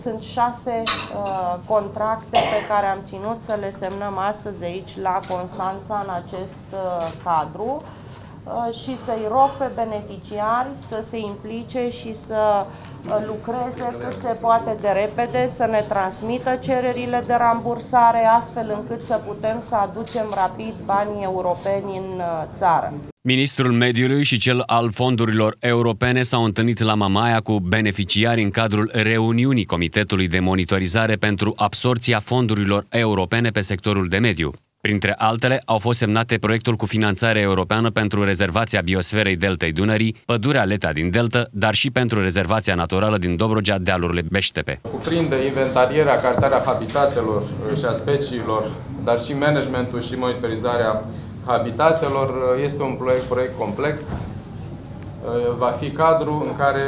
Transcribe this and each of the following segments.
sunt șase uh, contracte pe care am ținut să le semnăm astăzi aici la Constanța în acest uh, cadru. uh, și să-i rog pe beneficiari să se implice și să uh, lucreze cât se poate de repede, să ne transmită cererile de rambursare, astfel încât să putem să aducem rapid banii europeni în uh, țară. Ministrul Mediului și cel al fondurilor europene s-au întâlnit la Mamaia cu beneficiari în cadrul reuniunii Comitetului de Monitorizare pentru absorția fondurilor europene pe sectorul de mediu. Printre altele, au fost semnate proiectul cu finanțare europeană pentru rezervația biosferei Deltei Dunării, pădurea Leta din Delta, dar și pentru rezervația naturală din Dobrogea, dealurile Beștepe. Cuprinde inventarierea, cartarea habitatelor și a speciilor, dar și managementul și monitorizarea habitatelor. Este un proiect, proiect complex, va fi cadru în care,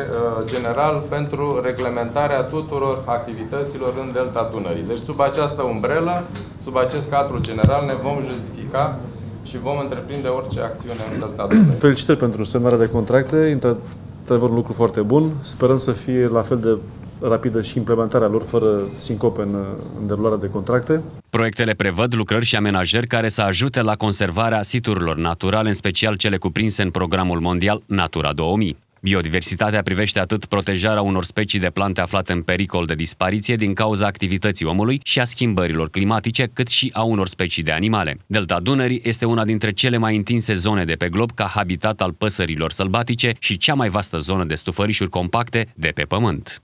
general, pentru reglementarea tuturor activităților în Delta Dunării. Deci, sub această umbrelă, sub acest cadru general, ne vom justifica și vom întreprinde orice acțiune în Delta Dunării. Felicitări pentru semnarea de contracte, într-adevăr un lucru foarte bun. Sperăm să fie la fel de rapidă și implementarea lor fără sincope în, în derularea de contracte. Proiectele prevăd lucrări și amenajări care să ajute la conservarea siturilor naturale, în special cele cuprinse în programul mondial Natura 2000. Biodiversitatea privește atât protejarea unor specii de plante aflate în pericol de dispariție din cauza activității omului și a schimbărilor climatice, cât și a unor specii de animale. Delta Dunării este una dintre cele mai întinse zone de pe glob ca habitat al păsărilor sălbatice și cea mai vastă zonă de stufărișuri compacte de pe pământ.